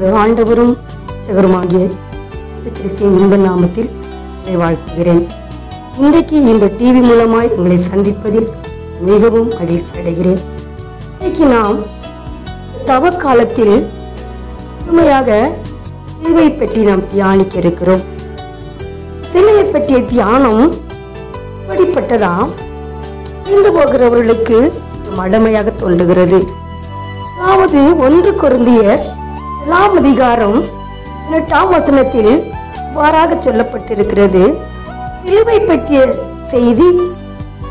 ஆண்டவரும் சகருமாகிய கிறிஸ்தின் இன்ப நாமத்தில் உங்களை வாழ்த்துகிறேன். இன்றைக்கு இந்த டிவி மூலமாய் உங்களை சந்திப்பதில் மிகவும் மகிழ்ச்சி அடைகிறேன். இன்றைக்கு நாம் தவ காலத்தில் முழுமையாக சிலுவை பற்றி நாம் தியானிக்க இருக்கிறோம். சிலுவை பற்றிய தியானம் இப்படிப்பட்டதாம் இருந்து போகிறவர்களுக்கு மடமையாக தோன்றுகிறது. அதாவது ஒன்று குருந்தியர் ஏழாம் அதிகாரம் பதினெட்டாம் வசனத்தில் இவ்வாறாக சொல்லப்பட்டிருக்கிறது. சிலுவை பற்றிய செய்தி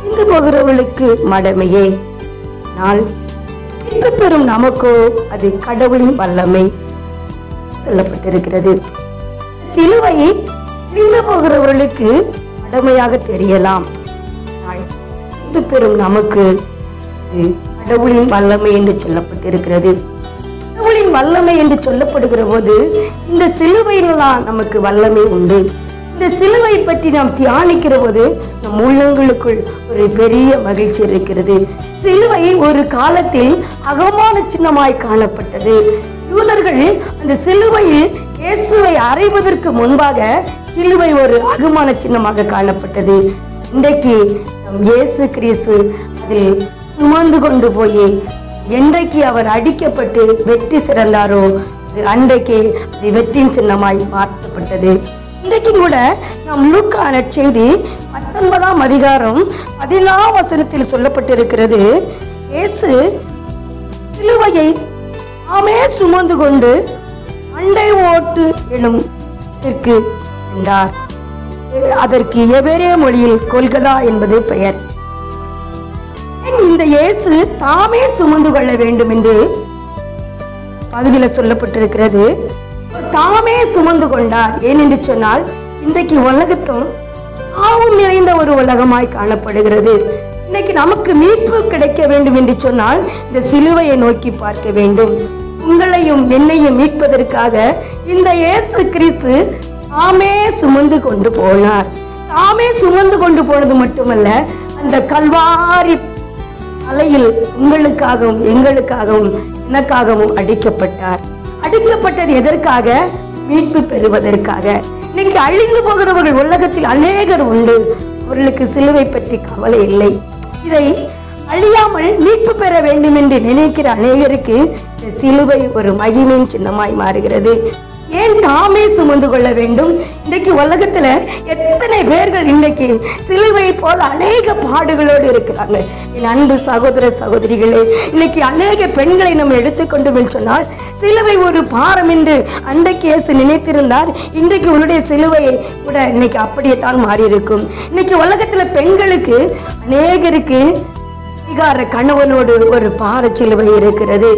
இந்து போகிறவர்களுக்கு மடமையே. நாள் மீட்பு பெறும் நமக்கோ அது கடவுளின் வல்லமை சொல்லப்பட்டிருக்கிறது. சிலுவை இழிந்து போகிறவர்களுக்கு மடமையாக தெரியலாம். ஆனால் பெறும் நமக்கு கடவுளின் வல்லமை என்று சொல்லப்பட்டிருக்கிறது. வல்லமை என்று சொல்லப்படுகிற போது இந்த சிலுவையில்தான் நமக்கு வல்லமை உண்டு. இந்த சிலுவை பற்றி நாம் தியானிக்கிற போது நம் உள்ளங்களுக்குள் ஒரு பெரிய மகிழ்ச்சி இருக்கிறது. சிலுவை ஒரு காலத்தில் அகமான சின்னமாய் காணப்பட்டது. யூதர்கள் அந்த சிலுவையில் இயேசுவை அறைவதற்கு முன்பாக சிலுவை ஒரு அகமான சின்னமாக காணப்பட்டது. இன்றைக்கு நம் இயேசு கிறிஸ்து அதில் சுமந்து கொண்டு போய் என்றைக்கு அவர் அடிக்கப்பட்டு வெற்றி சிறந்தாரோ அன்றைக்கு அது வெற்றியின் சின்னமாய் மாற்றப்பட்டது. இன்றைக்கும் கூட நாம் லூக்கான செய்தி பத்தொன்பதாம் அதிகாரம் பதினாம் வசனத்தில் சொல்லப்பட்டிருக்கிறது. இயேசு சிலுவையை ஆமே சுமந்து கொண்டு அண்டை ஓட்டு எனும் என்றார் அதற்கு எவரே மொழியில் கொல்கதா என்பது பெயர். இந்த இயேசு தாமே சுமந்து கொள்ள வேண்டும் என்று பகுதியில் சொல்லப்பட்டிருக்கிறது. தாமே சுமந்து கொண்டார். ஏனென்று சொன்னால் இன்றைக்கு உலகத்தும் பாவம் நிறைந்த ஒரு உலகமாய் காணப்படுகிறது. இன்னைக்கு நமக்கு மீட்பு கிடைக்க வேண்டும் என்று சொன்னால் இந்த சிலுவையை நோக்கி பார்க்க வேண்டும். உங்களையும் என்னையும் மீட்பதற்காக இந்த இயேசு கிறிஸ்து தாமே சுமந்து கொண்டு போனார். தாமே சுமந்து கொண்டு போனது மட்டுமல்ல அந்த கல்வாரி அலையில் உங்களுக்காகவும் எங்களுக்காகவும் எனக்காகவும் அடிக்கப்பட்டார். அடிக்கப்பட்டது எதற்காக? மீட்பு பெறுவதற்காக. இன்னைக்கு அழிந்து போகிறவர்கள் உலகத்தில் அநேகர் உண்டு. அவர்களுக்கு சிலுவை பற்றி கவலை இல்லை. இதை அழியாமல் மீட்பு பெற வேண்டும் என்று நினைக்கிற அநேகருக்கு சிலுவை ஒரு மகிமின் சின்னமாய் மாறுகிறது. ஏன் தாமே சுமந்து கொள்ள வேண்டும்? இன்றைக்கு உலகத்துல எத்தனை பேர்கள் இன்றைக்கு சிலுவை போல் அநேக பாடுகளோடு இருக்கிறாங்க. என் அன்பு சகோதர சகோதரிகளே இன்னைக்கு அநேக பெண்களை நம்ம எடுத்துக்கொண்டோம் என்று சொன்னால் சிலுவை ஒரு பாரம் என்று அன்றைக்கு இயேசு நினைத்திருந்தார். இன்றைக்கு உன்னுடைய சிலுவை கூட இன்னைக்கு அப்படியே தான் மாறி இருக்கும் இன்னைக்கு உலகத்துல பெண்களுக்கு அநேகருக்கு அதிகார கணவனோடு ஒரு பாரச்சிலுவை சிலுவை இருக்கிறது.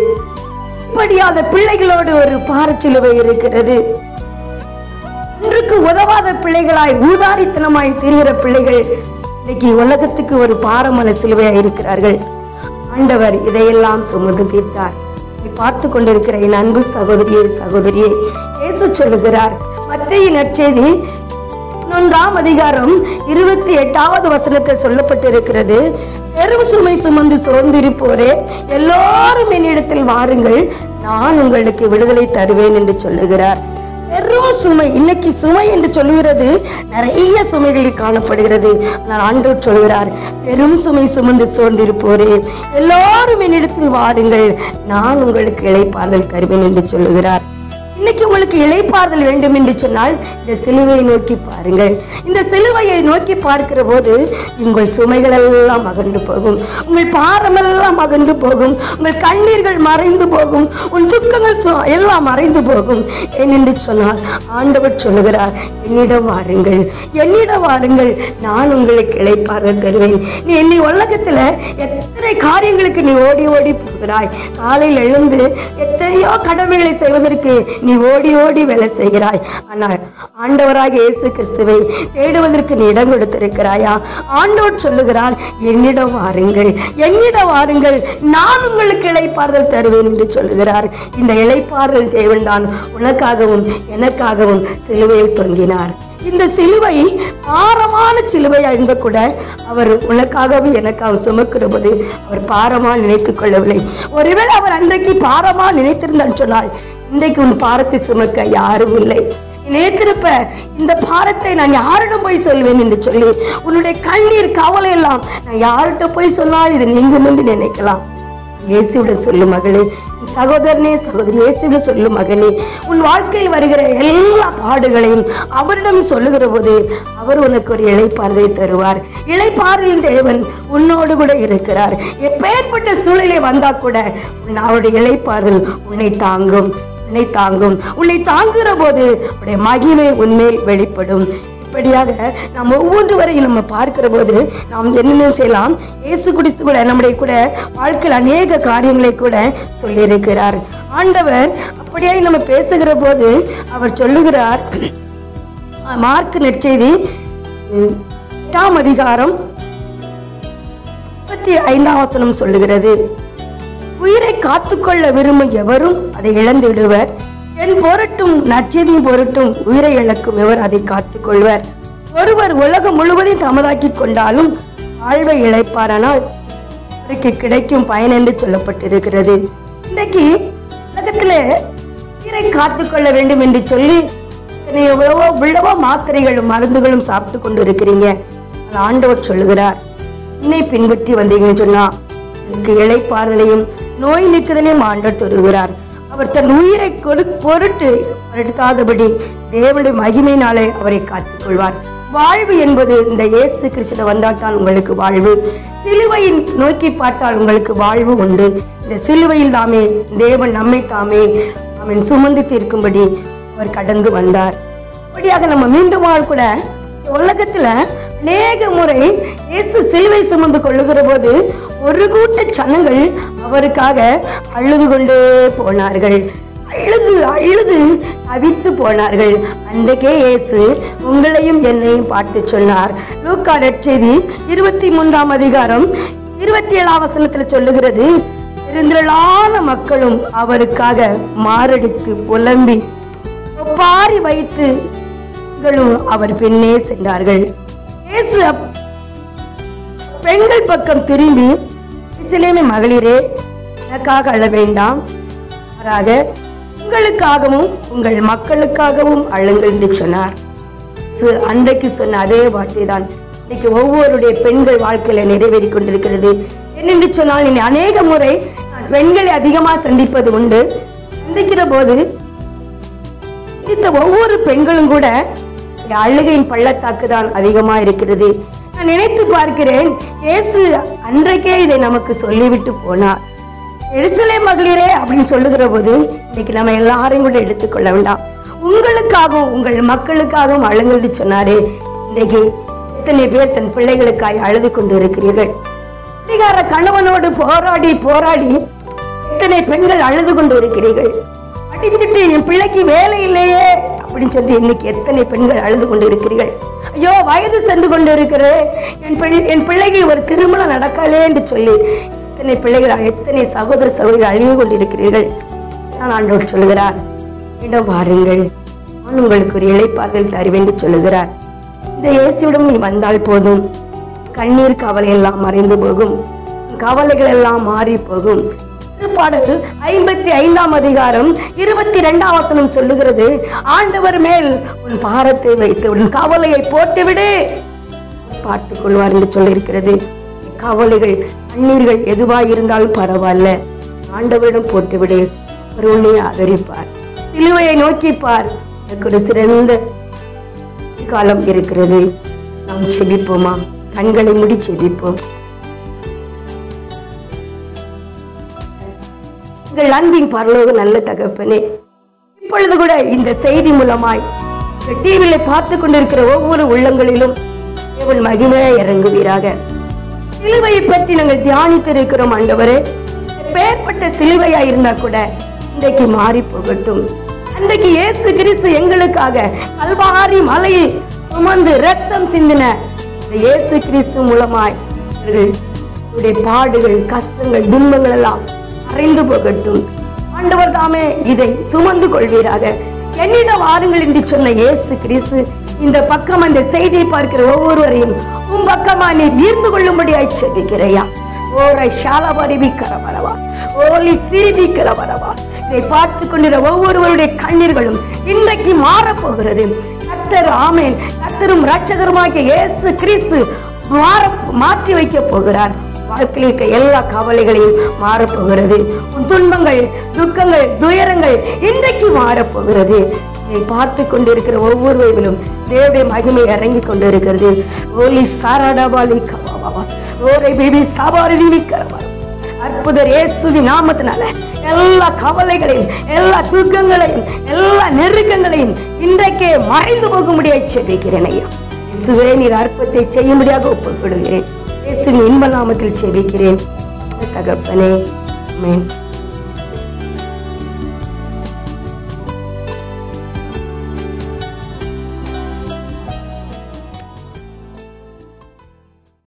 படியாத பிள்ளைகளோடு ஒரு பாரச்சிலுவை இருக்கிறது. ஒன்றுக்கு உதவாத பிள்ளைகளாய் ஊதாரித்தனமாய் தெரிகிற பிள்ளைகள் இன்னைக்கு உலகத்துக்கு ஒரு பாரமான சிலுவையாய் இருக்கிறார்கள். ஆண்டவர் இதையெல்லாம் சுமந்து தீர்த்தார். பார்த்து கொண்டிருக்கிற என் அன்பு சகோதரியே சகோதரியே பேச சொல்லுகிறார் மத்தையின் நற்செய்தி பதினொன்றாம் அதிகாரம் இருபத்தி எட்டாவது வசனத்தில் சொல்லப்பட்டிருக்கிறது பெரும் சுமை சுமந்து சோர்ந்திருப்போரே. எல்லாரும் என்னிடத்தில் வாருங்கள். நான் உங்களுக்கு விடுதலை தருவேன் என்று சொல்லுகிறார். பெரும் சுமை இன்னைக்கு சுமை என்று சொல்லுகிறது. நிறைய சுமைகள் காணப்படுகிறது. ஆனால் ஆண்டவர் சொல்கிறார் பெரும் சுமை சுமந்து சோர்ந்திருப்போரே. எல்லாரும் என்னிடத்தில் வாருங்கள். நான் உங்களுக்கு இளைப்பாறுதல் தருவேன் என்று சொல்லுகிறார். இன்னைக்கு உங்களுக்கு இளைப்பாறுதல் வேண்டும் என்று சொன்னால் இந்த சிலுவையை நோக்கி பாருங்கள். இந்த சிலுவையை நோக்கி பார்க்கிற போது உங்கள் சுமைகள் எல்லாம் அகன்று போகும். உங்கள் பாரமெல்லாம் அகன்று போகும். உங்கள் கண்ணீர்கள் மறைந்து போகும். உன் துக்கங்கள் எல்லாம் மறைந்து போகும். ஏனென்று சொன்னால் ஆண்டவர் சொல்லுகிறார் என்னிடம் வாருங்கள். என்னிடம் வாருங்கள். நான் உங்களுக்கு இளைப்பாறுதல் தருவேன். நீ என்னை உலகத்தில் எத்தனை காரியங்களுக்கு நீ ஓடி ஓடி போகிறாய். காலையில் எழுந்து எத்தனையோ கடமைகளை செய்வதற்கு நீ ஓடி ஓடி வேலை செய்கிறாய். ஆனால் ஆண்டவராக இயேசு கிறிஸ்துவை தேடுவதற்கு நீ இடம் கொடுத்திருக்கிறாயா? ஆண்டோர் சொல்லுகிறார் என்னிடம் வாருங்கள் என்னிடம் வாருங்கள் நான் உங்களுக்கு இளைப்பாறுதல் தருவேன் என்று சொல்லுகிறார். இந்த இளைப்பாறுதல் தேவன்தான் உனக்காகவும் எனக்காகவும் சிலுவையில் தொங்கினார். இந்த சிலுவை பாரமான சிலுவை இருந்த கூட அவர் உனக்காகவும் எனக்காகவும் சுமக்கிற போது அவர் பாரமா நினைத்து கொள்ளவில்லை. ஒருவேளை அவர் அன்றைக்கு பாரமா நினைத்திருந்தான்னு சொன்னால் இன்றைக்கு உன் பாரத்தை சுமக்க யாரும் இல்லை. நேற்றிருப்ப இந்த பாரத்தை நான் யாரிடம் போய் சொல்வேன் என்று சொல்லி உன்னுடைய கண்ணீர் கவலை எல்லாம் நான் யார்கிட்ட போய் சொன்னால் இது நீங்கும் என்று நினைக்கலாம். இயேசுவிடம் சொல்லு மகளே சகோதரனே சகோதரி இயேசுவிடம் சொல்லு மகனே உன் வாழ்க்கையில் வருகிற எல்லா பாடுகளையும் அவரிடம் சொல்லுகிற போது அவர் உனக்கு ஒரு இழைப்பார்வை தருவார். இழைப்பார்வையின் தேவன் உன்னோடு கூட இருக்கிறார். எப்பேற்பட்ட சூழ்நிலை வந்தா கூட உன் அவருடைய இழைப்பார்கள் உன்னை தாங்கும். உன்னை தாங்கும். உன்னை தாங்குகிற போது உடைய மகிமை உன்மேல் வெளிப்படும். இப்படியாக நாம் ஒவ்வொன்று வரையும் நம்ம பார்க்கிற போது நாம் என்னென்ன செய்யலாம்? இயேசு குடிசு கூட நம்முடைய கூட வாழ்க்கையில் அநேக காரியங்களை கூட சொல்லியிருக்கிறார். ஆண்டவர் அப்படியாய் நம்ம பேசுகிற போது அவர் சொல்லுகிறார் மார்க் நெற்செய்தி எட்டாம் அதிகாரம் முப்பத்தி ஐந்தாம் வசனம் சொல்லுகிறது. உயிரை காத்துக்கொள்ள விரும்பும் எவரும் அதை இழந்து விடுவர் என் பொருட்டும் நற்செய்தியின் பொருட்டும் உயிரை இழக்கும் எவர் அதை காத்துக்கொள்வர். ஒருவர் உலகம் முழுவதையும் தமதாக்கி கொண்டாலும் வாழ்வை இழைப்பாரானால் அவருக்கு கிடைக்கும் பயன் என்று சொல்லப்பட்டிருக்கிறது. இன்றைக்கு உலகத்தில் உயிரை காத்துக்கொள்ள வேண்டும் என்று சொல்லி எவ்வளவோ உள்ளவோ மாத்திரைகளும் மருந்துகளும் சாப்பிட்டு கொண்டு இருக்கிறீங்க ஆண்டவர் சொல்லுகிறார் என்னை பின்பற்றி வந்தீங்கன்னு சொன்னா உங்களுக்கு இழைப்பாறுதலையும் நோய் நீக்குதலையும் ஆண்டவர் தருகிறார் அவர் தன் உயிரை கொடு பொருட்டு எடுத்தாதபடி தேவனுடைய மகிமையினாலே அவரை காத்துக்கொள்வார். வாழ்வு என்பது இந்த இயேசு கிருஷ்ணன் வந்தால் தான் உங்களுக்கு வாழ்வு. சிலுவையின் நோக்கி பார்த்தால் உங்களுக்கு வாழ்வு உண்டு. இந்த சிலுவையில் தாமே தேவன் நம்மை தாமே அவன் சுமந்து தீர்க்கும்படி அவர் கடந்து வந்தார். அப்படியாக நம்ம மீண்டும் ஆள் கூட உலகத்துல அநேக முறை இயேசு சிலுவை சுமந்து கொள்ளுகிற போது ஒரு கூட்ட ஜனங்கள் அவருக்காக அழுது கொண்டே போனார்கள். அழுது அழுது தவித்து போனார்கள். அன்றைக்கே இயேசு உங்களையும் என்னையும் பார்த்து சொன்னார். லூக்கா நற்செய்தி இருபத்தி மூன்றாம் அதிகாரம் இருபத்தி ஏழாம் வசனத்தில் சொல்லுகிறது பெருந்திரளான மக்களும் அவருக்காக மாரடித்து புலம்பி ஒப்பாரி வைத்து அவர் பின்னே சென்றார்கள். இயேசு பெண்கள் பக்கம் திரும்பி இஸ்லேமே மகளிரே எனக்காக அழ வேண்டாம். மாறாக உங்களுக்காகவும் உங்கள் மக்களுக்காகவும் அழுங்கள் என்று சொன்னார். அன்றைக்கு சொன்ன அதே வார்த்தை தான் இன்னைக்கு ஒவ்வொருடைய பெண்கள் வாழ்க்கையில நிறைவேறி கொண்டிருக்கிறது. என்னென்று சொன்னால் இனி அநேக முறை பெண்களை அதிகமாக சந்திப்பது உண்டு. சந்திக்கிற போது இந்த ஒவ்வொரு பெண்களும் கூட அழுகையின் பள்ளத்தாக்கு தான் அதிகமாக இருக்கிறது நான் நினைத்து பார்க்கிறேன். இயேசு அன்றைக்கே இதை நமக்கு சொல்லிவிட்டு போனார். எரிசலை மகளிரே அப்படின்னு சொல்லுகிற போது இன்னைக்கு நம்ம எல்லாரையும் கூட எடுத்துக்கொள்ள வேண்டாம். உங்களுக்காகவும் உங்கள் மக்களுக்காகவும் அழுங்கள்னு சொன்னாரே. இன்னைக்கு எத்தனை பேர் தன் பிள்ளைகளுக்காய் அழுது கொண்டு இருக்கிறீர்கள் அதிகார கணவனோடு போராடி போராடி எத்தனை பெண்கள் அழுது கொண்டு இருக்கிறீர்கள் அடித்துட்டு என் பிள்ளைக்கு வேலை இல்லையே அப்படின்னு சொல்லி இன்னைக்கு எத்தனை பெண்கள் அழுது கொண்டு இருக்கிறீர்கள் ஐயோ வயது சென்று கொண்டு இருக்கிறே என் பிள்ளை என் பிள்ளைகள் ஒரு திருமணம் நடக்கலே என்று சொல்லி எத்தனை பிள்ளைகள் எத்தனை சகோதர சகோதரி அழிந்து கொண்டு இருக்கிறீர்கள் நான் ஆண்டவர் சொல்லுகிறார் இடம் வாருங்கள். நான் உங்களுக்கு ஒரு இழைப்பார்கள் தருவேன் என்று சொல்லுகிறார். இந்த இயேசுவிடம் நீ வந்தால் போதும். கண்ணீர் கவலை எல்லாம் மறைந்து போகும். கவலைகள் எல்லாம் மாறி போகும். திருப்பாடல் ஐம்பத்தி ஐந்தாம் அதிகாரம் இருபத்தி ரெண்டாம் வசனம் சொல்லுகிறது. ஆண்டவர் மேல் உன் பாரத்தை வைத்து உன் கவலையை போட்டுவிடு. பார்த்துக் கொள்வார் என்று சொல்லியிருக்கிறது. கவலைகள் கண்ணீர்கள் எதுவாக இருந்தாலும் பரவாயில்ல. ஆண்டவரிடம் போட்டுவிடு. அவர் உன்னை ஆதரிப்பார். சிலுவையை நோக்கிப்பார். எனக்கு ஒரு சிறந்த காலம் இருக்கிறது. நாம் செபிப்போமா? கண்களை முடி செபிப்போம். எங்கள் அன்பின் பரலோக நல்ல தகப்பனே. இப்பொழுது கூட இந்த செய்தி மூலமாய் டிவியில பார்த்து கொண்டிருக்கிற ஒவ்வொரு உள்ளங்களிலும் தேவன் மகிமையா இறங்குவீராக. சிலுவையை பற்றி நாங்கள் தியானித்து இருக்கிறோம் ஆண்டவரே. பேர்பட்ட சிலுவையா இருந்தா கூட இன்றைக்கு மாறி போகட்டும். அன்றைக்கு இயேசு கிறிஸ்து எங்களுக்காக கல்வாரி மலையில் சுமந்து ரத்தம் சிந்தின இந்த இயேசு கிறிஸ்து மூலமாய் அவர்கள் பாடுகள் கஷ்டங்கள் துன்பங்கள் எல்லாம் மறைந்து போகட்டும். ஆண்டவர் தாமே இதை சுமந்து கொள்வீராக. என்னிடம் வாருங்கள் என்று சொன்ன இயேசு கிறிஸ்து இந்த பக்கம் அந்த செய்தியை பார்க்கிற ஒவ்வொருவரையும் உன் பக்கமா நீ வீர்ந்து கொள்ளும்படியாய் செபிக்கிறையா? ஓரை ஷாலபரிவி கரவரவா ஓலி சிறிதி கரவரவா இதை பார்த்து கொண்டிருந்த ஒவ்வொருவருடைய கண்ணீர்களும் இன்றைக்கு மாறப்போகிறது. கர்த்தர் ஆமேன். கர்த்தரும் ரட்சகருமாகிய இயேசு கிறிஸ்து மாற மாற்றி வைக்க போகிறார். வாழ்க்கையில் இருக்க எல்லா கவலைகளையும் மாறப்போகிறது. உன் துன்பங்கள் துக்கங்கள் துயரங்கள் இன்றைக்கு மாறப்போகிறது. இதை பார்த்து கொண்டிருக்கிற ஒவ்வொருவர்களும் தேவடைய மகிமை இறங்கி கொண்டிருக்கிறது. ஓலி சாராடாபாலி கவாவா ஓரை பேபி சாபாரதி நிக்கிறவா அற்புதர் இயேசுவின் நாமத்தினால எல்லா கவலைகளையும் எல்லா தூக்கங்களையும் எல்லா நெருக்கங்களையும் இன்றைக்கே மறைந்து போகும்படியாக செபிக்கிறேன் ஐயா. இயேசுவே நீர் அற்பத்தை செய்யும்படியாக ஒப்புக்கொடுகிறேன் இயேசுவின் இன்ப நாமத்தில் செபிக்கிறேன் தகப்பனே மேன்